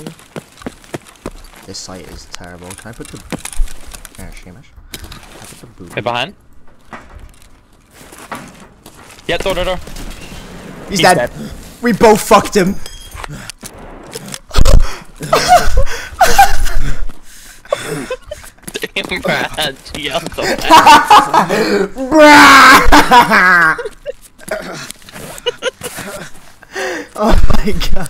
you? This site is terrible. Can I put the... Yeah, Sheemish. Can I put the boot? Hey, behind. Yeah, door, door, door. He's, He's dead. dead. We both fucked him. Damn, Brad. Oh my god.